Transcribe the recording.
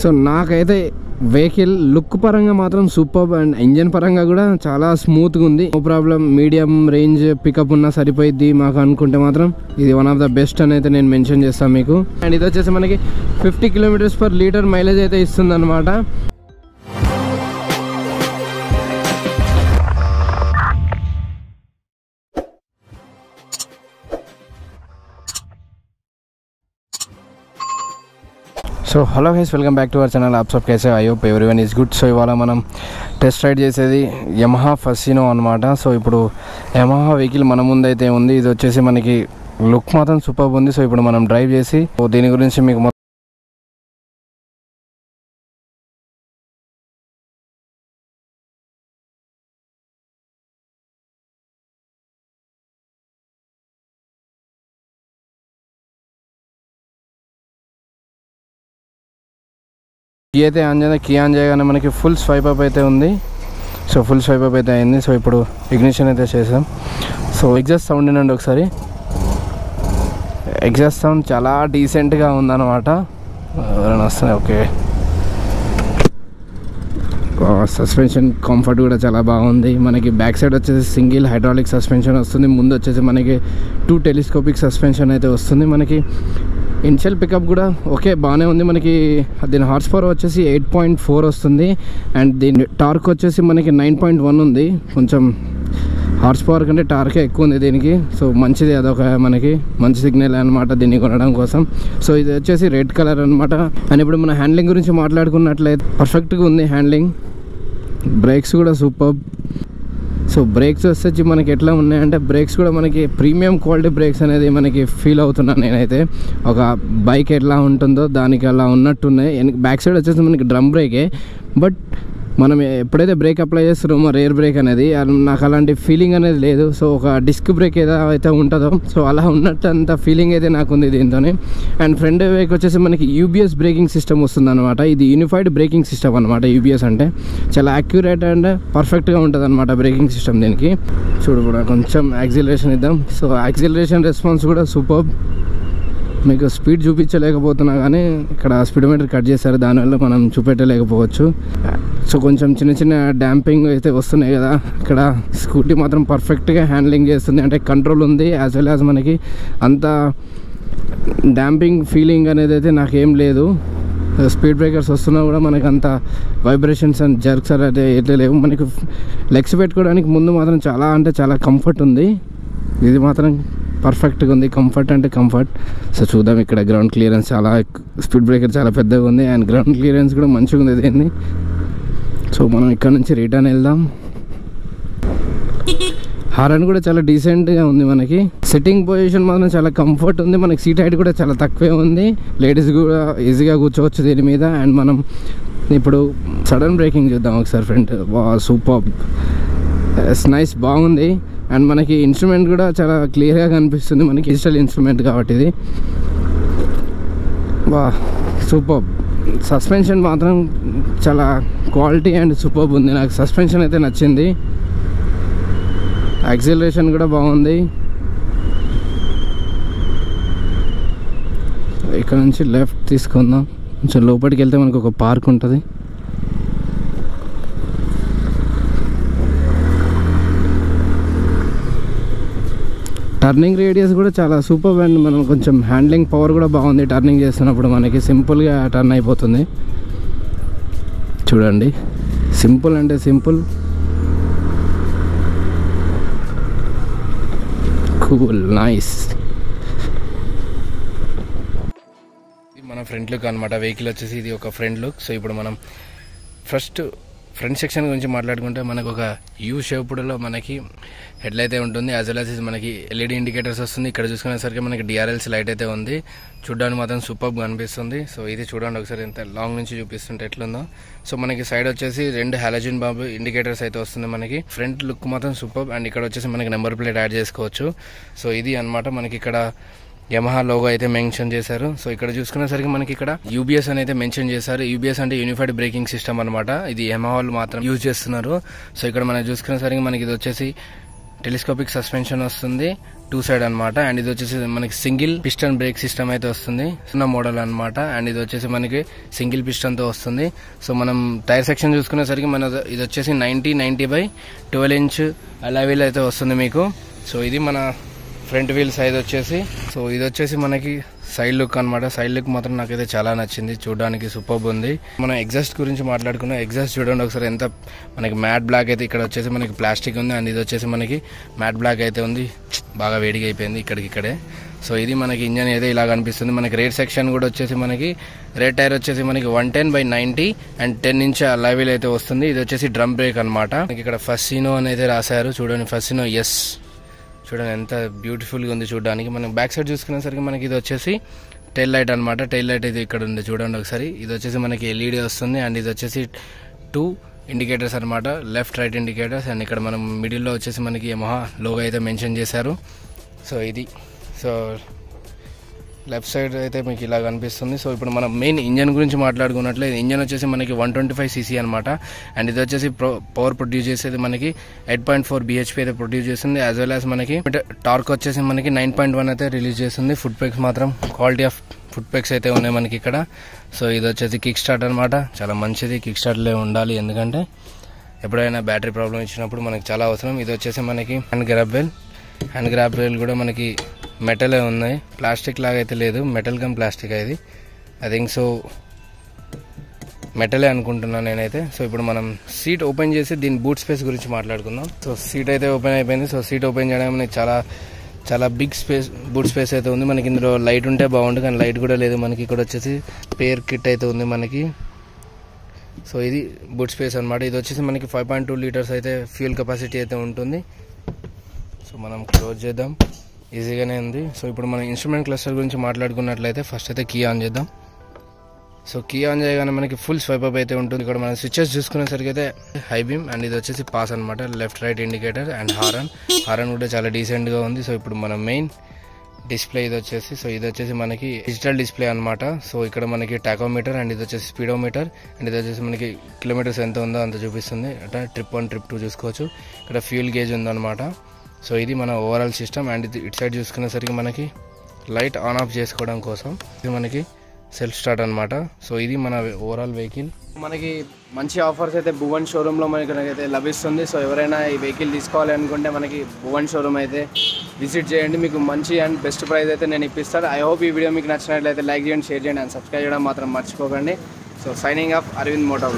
So నాకైతే vehicle look పరంగా మాత్రం సూపర్ అండ్ ఇంజన్ పరంగా కూడా చాలా స్మూత్గా ఉంది. No problem medium range pickup ఉన్నా సరిపోయిద్ది మాకు అనుకుంటే మాత్రం. ఇది వన్ ఆఫ్ ద బెస్ట్ అని అయితే నేను మెన్షన్ చేస్తాను మీకు. అండ్ ఇది వచ్చేసి మనకి fifty kilometres per litre mileage అయితే ఇస్తుంది so hello guys welcome back to our channel AAP sub I hope everyone is good so ఇవాళ మనం టెస్ట్ రైడ్ చేసేది యమహా ఫసినో అనమాట సో ఇప్పుడు యమహా వెహికల్ మన ముందైతే ఉంది ఇది వచ్చేసి మనకి లుక్ మాత్రం సూపర్ ఉంది సో ఇప్పుడు మనం డ్రైవ్ చేసి. దీని గురించి మీకు కీ అయితే ఆన్ చేయాలి కీ ఆన్ చేయగానే మనకి ఫుల్ స్వైప్ అప్ అయితే ఉంది. సో ఫుల్ స్వైప్ అప్ అయితే అయింది. సో ఇప్పుడు ఇగ్నిషన్ అయితే చేసాం సో ఎగ్జాస్ట్ సౌండ్ వినండి ఒకసారి. ఎగ్జాస్ట్ సౌండ్ చాలా డీసెంట్గా ఉందన్నమాట. ఎవరైనా వస్తుంది ఓకే. సస్పెన్షన్ కంఫర్ట్ కూడా చాలా బాగుంది. మనకి బ్యాక్ సైడ్ వచ్చేసి సింగిల్ హైడ్రాలిక్ సస్పెన్షన్ వస్తుంది. ముందు వచ్చేసి మనకి టూ టెలిస్కోపిక్ సస్పెన్షన్ అయితే వస్తుంది. మనకి ఇనిషియల్ పికప్ కూడా ఓకే బాగానే ఉంది మనకి. దీని హార్స్ పవర్ వచ్చేసి ఎయిట్ పాయింట్ ఫోర్ వస్తుంది. అండ్ దీని టార్క్ వచ్చేసి మనకి నైన్ పాయింట్ వన్ ఉంది. కొంచెం హార్స్ పవర్ కంటే టార్కే ఎక్కువ ఉంది దీనికి. సో మంచిది అదొక మనకి మంచి సిగ్నల్ అనమాట దీన్ని కొనడం కోసం. సో ఇది వచ్చేసి రెడ్ కలర్ అనమాట అండ్ ఇప్పుడు మన హ్యాండ్లింగ్ గురించి మాట్లాడుకున్నట్లయితే పర్ఫెక్ట్గా ఉంది హ్యాండ్లింగ్ బ్రేక్స్ కూడా సూపర్ సో బ్రేక్స్ వచ్చి మనకి ఎట్లా ఉన్నాయంటే బ్రేక్స్ కూడా మనకి ప్రీమియం క్వాలిటీ బ్రేక్స్ అనేది మనకి ఫీల్ అవుతున్నాను నేనైతే. ఒక బైక్ ఎట్లా ఉంటుందో దానికి అలా ఉన్నట్టున్నాయి. బ్యాక్ సైడ్ వచ్చేసి మనకి డ్రమ్ బ్రేకే. బట్ మనం ఎప్పుడైతే బ్రేక్ అప్లై చేస్తున్నామో రేర్ బ్రేక్ అనేది నాకు అలాంటి ఫీలింగ్ అనేది లేదు. సో ఒక డిస్క్ బ్రేక్ ఏదో అయితే ఉంటుందో సో అలా ఉన్నట్టు అంత ఫీలింగ్ అయితే నాకు ఉంది దీంతో అండ్ ఫ్రంట్ బ్రేక్ వచ్చేసి మనకి యూబీఎస్ బ్రేకింగ్ సిస్టమ్ వస్తుంది అనమాట ఇది యూనిఫైడ్ బ్రేకింగ్ సిస్టమ్ అనమాట యూబీఎస్ అంటే. చాలా యాక్యురేట్ అండ్ పర్ఫెక్ట్గా ఉంటుంది అనమాట బ్రేకింగ్ సిస్టమ్ దీనికి. చూడు కూడా కొంచెం యాక్సిలరేషన్ ఇద్దాం. సో యాక్సిలరేషన్ రెస్పాన్స్ కూడా సూపర్ మీకు స్పీడ్ చూపించలేకపోతున్నా కానీ ఇక్కడ స్పీడోమీటర్ కట్ చేశారు. దానివల్ల మనం చూపెట్టలేకపోవచ్చు. సో కొంచెం చిన్న చిన్న డ్యాంపింగ్ అయితే వస్తున్నాయి కదా. ఇక్కడ స్కూటీ మాత్రం పర్ఫెక్ట్గా హ్యాండ్లింగ్ చేస్తుంది. అంటే కంట్రోల్ ఉంది యాజ్ వెల్ యాజ్ మనకి అంత డ్యాంపింగ్ ఫీలింగ్ అనేది అయితే నాకేం లేదు. స్పీడ్ బ్రేకర్స్ వస్తున్నా కూడా మనకి అంత వైబ్రేషన్స్ అండ్ జర్క్స్ అయితే ఎట్లా లేవు. మనకి లెగ్స్ పెట్టుకోవడానికి ముందు మాత్రం చాలా అంటే చాలా కంఫర్ట్ ఉంది. ఇది మాత్రం పర్ఫెక్ట్గా ఉంది. కంఫర్ట్ అంటే కంఫర్ట్. సో చూద్దాం ఇక్కడ గ్రౌండ్ క్లియరెన్స్ చాలా స్పీడ్ బ్రేకర్ చాలా పెద్దగా ఉంది అండ్ గ్రౌండ్ క్లియరెన్స్ కూడా మంచిగా ఉంది దీన్ని. సో మనం ఇక్కడ నుంచి రిటర్న్ వెళ్దాం. హారన్ కూడా చాలా డీసెంట్గా ఉంది మనకి. సిట్టింగ్ పొజిషన్ మాత్రం చాలా కంఫర్ట్ ఉంది. మనకి సీట్ హైట్ కూడా చాలా తక్కువే ఉంది. లేడీస్ కూడా ఈజీగా కూర్చోవచ్చు దీని మీద. అండ్ మనం ఇప్పుడు సడన్ బ్రేకింగ్ చూద్దాం ఒకసారి ఫ్రంట్ వా సూపర్. నైస్ బాగుంది. అండ్ మనకి ఇన్స్ట్రుమెంట్ కూడా చాలా క్లియర్గా కనిపిస్తుంది మనకి. డిజిటల్ ఇన్స్ట్రుమెంట్ కాబట్టి ఇది. వా సూపర్ సస్పెన్షన్ మాత్రం చాలా క్వాలిటీ అండ్ సూపర్ ఉంది. నాకు సస్పెన్షన్ అయితే నచ్చింది. యాక్సిలరేషన్ కూడా బాగుంది. ఇక్కడ నుంచి లెఫ్ట్ తీసుకుందాం. కొంచెం లోపలికి వెళ్తే మనకు ఒక పార్క్ ఉంటుంది. టర్నింగ్ రేడియస్ కూడా చాలా సూపర్ అండ్ మనం కొంచెం హ్యాండ్లింగ్ పవర్ కూడా బాగుంది టర్నింగ్ చేస్తున్నప్పుడు మనకి సింపుల్గా టర్న్ అయిపోతుంది. చూడండి. సింపుల్ అంటే సింపుల్. Cool nice. మన ఫ్రంట్ లుక్ అనమాట వెహికల్ వచ్చేసి ఇది ఒక ఫ్రంట్ లుక్. సో ఇప్పుడు మనం ఫస్ట్ ఫ్రంట్ సెక్షన్ గురించి మాట్లాడుకుంటే మనకు ఒక యూ షేపుడ్లో మనకి హెడ్ అయితే ఉంటుంది యాజ్ వెల్ యాజ్ మనకి ఎల్ఈడి ఇండికేటర్స్ వస్తుంది. ఇక్కడ చూసుకునేసరికి మనకి డిఆర్ఎల్స్ లైట్ అయితే ఉంది. చూడడానికి మాత్రం సూపర్గా కనిపిస్తుంది సో ఇది చూడండి ఒకసారి ఎంత లాంగ్ నుంచి చూపిస్తుంటే ఎట్లుందో. సో మనకి సైడ్ వచ్చేసి రెండు హాలజిన్ బాబు ఇండికేటర్స్ అయితే వస్తుంది మనకి. ఫ్రంట్ లుక్ మాత్రం సూపర్ అండ్ ఇక్కడ వచ్చేసి మనకి నెంబర్ ప్లేట్ యాడ్ చేసుకోవచ్చు. సో ఇది అన్నమాట మనకి ఇక్కడ యమహా లోగో అయితే మెన్షన్ చేశారు. సో ఇక్కడ చూసుకునేసరికి మనకి ఇక్కడ యూబీఎస్ అని అయితే మెన్షన్ చేశారు. యూబీఎస్ అంటే యూనిఫైడ్ బ్రేకింగ్ సిస్టమ్ అనమాట ఇది యమహాల్ మాత్రం యూజ్ చేస్తున్నారు. సో ఇక్కడ మనం చూసుకునేసరికి మనకి ఇది వచ్చేసి టెలిస్కోపిక్ సస్పెన్షన్ వస్తుంది. టూ సైడ్ అనమాట అండ్ ఇది వచ్చేసి మనకి సింగిల్ పిస్టన్ బ్రేక్ సిస్టమ్ అయితే వస్తుంది. చిన్న మోడల్ అనమాట అండ్ ఇది వచ్చేసి మనకి సింగిల్ పిస్టన్తో వస్తుంది. సో మనం టైర్ సెక్షన్ చూసుకునేసరికి మన ఇది వచ్చేసి ninety ninety by twelve inch alloy wheel అయితే వస్తుంది మీకు. సో ఇది మన ఫ్రంట్ వీల్ సైజ్ వచ్చేసి. సో ఇది వచ్చేసి మనకి సైడ్ లుక్ అన్నమాట. సైడ్ లుక్ మాత్రం నాకైతే చాలా నచ్చింది. చూడడానికి సూపర్ ఉంది. మనం ఎగ్జాస్ట్ గురించి మాట్లాడుకున్నాం ఎగ్జాస్ట్ చూడండి ఒకసారి ఎంత మనకి మ్యాట్ బ్లాక్ అయితే ఇక్కడ వచ్చేసి మనకి ప్లాస్టిక్ ఉంది. అండ్ ఇది వచ్చేసి మనకి మ్యాట్ బ్లాక్ అయితే ఉంది. బాగా వేడిగా అయిపోయింది ఇక్కడికి ఇక్కడే. సో ఇది మనకి ఇంజన్ అయితే ఇలా కనిపిస్తుంది మనకి రేట్ సెక్షన్ కూడా వచ్చేసి మనకి రేట్ టైర్ వచ్చేసి మనకి one ten by ninety and ten inch alloy wheel అయితే వస్తుంది. ఇది వచ్చేసి డ్రమ్ బ్రేక్ అనమాట ఇక్కడ ఫస్సీనో అనేది రాశారు. చూడండి ఫస్సీనో ఎస్ చూడండి ఎంత బ్యూటిఫుల్గా ఉంది చూడడానికి. మనం బ్యాక్ సైడ్ చూసుకునేసరికి మనకి ఇది వచ్చేసి టైల్ లైట్ అనమాట టైల్ లైట్ ఇది ఇక్కడ ఉంది చూడండి ఒకసారి. ఇది వచ్చేసి మనకి ఎల్ఈడి వస్తుంది అండ్ ఇది వచ్చేసి టూ ఇండికేటర్స్ అనమాట లెఫ్ట్ రైట్ ఇండికేటర్స్ అండ్ ఇక్కడ మనం మిడిల్లో వచ్చేసి మనకి యమహా లోగో అయితే మెన్షన్ చేశారు. సో ఇది. సో లెఫ్ట్ సైడ్ అయితే మీకు ఇలా కనిపిస్తుంది. సో ఇప్పుడు మనం మెయిన్ ఇంజన్ గురించి మాట్లాడుకున్నట్లయితే ఇంజన్ వచ్చేసి మనకి వన్ ట్వంటీ ఫైవ్ సీసీ అనమాట అండ్ ఇది వచ్చేసి పవర్ ప్రొడ్యూస్ చేసేది మనకి ఎయిట్ పాయింట్ ఫోర్ బిహెచ్పి అయితే ప్రొడ్యూస్ చేస్తుంది. యాజ్ వెల్ యాజ్ మనకి టార్క్ వచ్చేసి మనకి నైన్ పాయింట్ వన్ అయితే రిలీజ్ చేస్తుంది. ఫుడ్ పెక్స్ మాత్రం క్వాలిటీ ఆఫ్ ఫుడ్ పెక్స్ అయితే ఉన్నాయి మనకి ఇక్కడ. సో ఇది వచ్చేసి కిక్ స్టార్ట్ అనమాట చాలా మంచిది. కిక్ స్టార్ట్లో ఉండాలి. ఎందుకంటే ఎప్పుడైనా బ్యాటరీ ప్రాబ్లం ఇచ్చినప్పుడు మనకి చాలా అవసరం. ఇది వచ్చేసి మనకి hand grab well hand grab బెల్ కూడా మనకి మెటలే ఉన్నాయి. ప్లాస్టిక్ లాగా అయితే లేదు. మెటల్ కమ్ ప్లాస్టిక్ అది ఐ థింక్ సో మెటలే అనుకుంటున్నాను నేనైతే. సో ఇప్పుడు మనం సీట్ ఓపెన్ చేసి దీని బూట్ స్పేస్ గురించి మాట్లాడుకుందాం. సో సీట్ అయితే ఓపెన్ అయిపోయింది. సో సీట్ ఓపెన్ చేయడం చాలా చాలా బిగ్ స్పేస్ బూట్ స్పేస్ అయితే ఉంది. మనకి ఇందులో లైట్ ఉంటే బాగుంటుంది కానీ లైట్ కూడా లేదు మనకి. ఇక్కడ వచ్చేసి పేర్ కిట్ అయితే ఉంది మనకి. సో ఇది బూట్ స్పేస్ అనమాట ఇది వచ్చేసి మనకి ఫైవ్ పాయింట్ టూ లీటర్స్ అయితే ఫ్యూల్ కెపాసిటీ అయితే ఉంటుంది. సో మనం క్లోజ్ చేద్దాం. ఈజీగానే ఉంది. సో ఇప్పుడు మనం ఇన్స్ట్రుమెంట్ క్లస్టర్ గురించి మాట్లాడుకున్నట్లయితే ఫస్ట్ అయితే కీ ఆన్ చేద్దాం. సో కీ ఆన్ చేయగానే మనకి ఫుల్ స్వైప్ అప్ అయితే ఉంటుంది. ఇక్కడ మనం స్విచెస్ చూసుకునేసరికి అయితే హై బీమ్ అండ్ ఇది వచ్చేసి పాస్ అనమాట left right indicator and horn horn కూడా చాలా డీసెంట్గా ఉంది. సో ఇప్పుడు మనం మెయిన్ డిస్ప్లే ఇది వచ్చేసి సో ఇది వచ్చేసి మనకి డిజిటల్ డిస్ప్లే అనమాట సో ఇక్కడ మనకి టాకోమీటర్ అండ్ ఇది వచ్చేసి స్పీడోమీటర్ అండ్ ఇది వచ్చేసి మనకి కిలోమీటర్స్ ఎంత ఉందో అంత చూపిస్తుంది. అంటే ట్రిప్ వన్ ట్రిప్ టూ చూసుకోవచ్చు. ఇక్కడ ఫ్యూల్ గేజ్ ఉందన్నమాట. సో ఇది మన ఓవరాల్ సిస్టమ్ అండ్ ఇది ఇటు సైడ్ చూసుకునేసరికి మనకి లైట్ ఆన్ ఆఫ్ చేసుకోవడం కోసం ఇది మనకి సెల్ఫ్ స్టార్ట్ అనమాట సో ఇది మన ఓవరాల్ వెహికల్ మనకి మంచి ఆఫర్స్ అయితే భువన్ షోరూంలో మనకి అయితే లభిస్తుంది. సో ఎవరైనా ఈ వెహికల్ తీసుకోవాలి అనుకుంటే మనకి భువన్ షోరూమ్ అయితే విజిట్ చేయండి. మీకు మంచి అండ్ బెస్ట్ ప్రైస్ అయితే నేను ఇప్పిస్తాను. ఐ హోప్ ఈ వీడియో మీకు నచ్చినట్లయితే లైక్ చేయండి షేర్ చేయండి అండ్ సబ్స్క్రైబ్ చేయడం మాత్రం మర్చిపోకండి. So signing off Aravind Moto